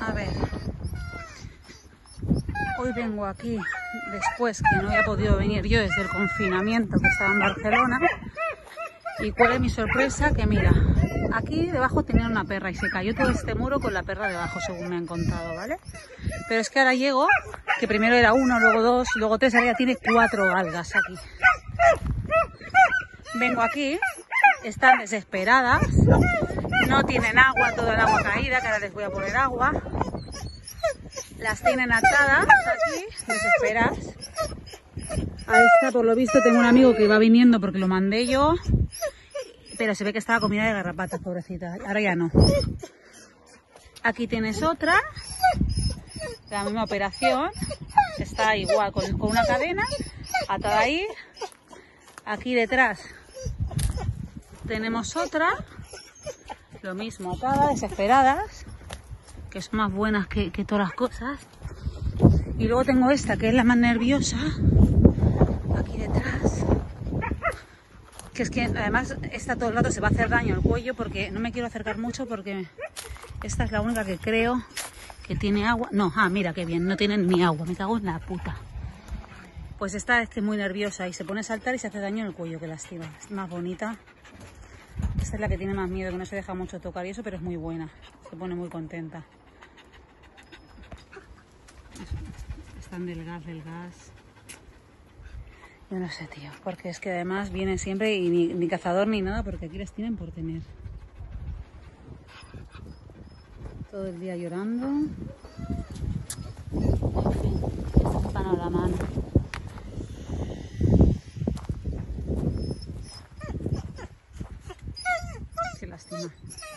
A ver. Hoy vengo aquí después que no había podido venir yo desde el confinamiento que estaba en Barcelona. Y cuál es mi sorpresa, que mira, aquí debajo tenía una perra y se cayó todo este muro con la perra debajo, según me han contado, ¿vale? Pero es que ahora llego, que primero era uno, luego dos, luego tres, ahora ya tiene cuatro algas aquí. Vengo aquí, están desesperadas, no tienen agua, todo el agua caída, que ahora les voy a poner agua. Las tienen atadas aquí, desesperadas. Ahí está, por lo visto tengo un amigo que va viniendo porque lo mandé yo, pero se ve que estaba comida de garrapatas, pobrecita. Ahora ya no. Aquí tienes otra, la misma operación, está igual, con una cadena atada ahí. Aquí detrás tenemos otra, lo mismo, atada, desesperadas, que son más buenas que, todas las cosas. Y luego tengo esta, que es la más nerviosa, aquí detrás. Que es que además esta todo el rato se va a hacer daño al cuello porque no me quiero acercar mucho porque esta es la única que creo que tiene agua. No, ah, mira qué bien, no tienen ni agua, me cago en la puta. Pues esta es muy nerviosa y se pone a saltar y se hace daño en el cuello, que lástima. Es más bonita. Esta es la que tiene más miedo, que no se deja mucho tocar y eso, pero es muy buena. Se pone muy contenta. Están del gas, del. Yo no sé, tío, porque es que además vienen siempre y ni, ni cazador ni nada, porque aquí les tienen por tener. Todo el día llorando. 嘿。